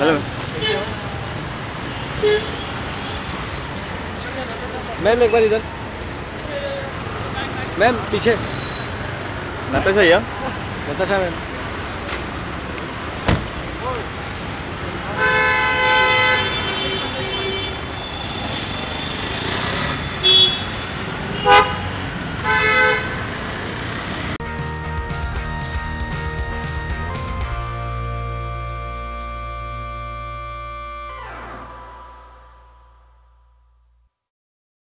Hello ma'am एक बार इधर। Ma'am पीछे। नताशा या नताशा मैम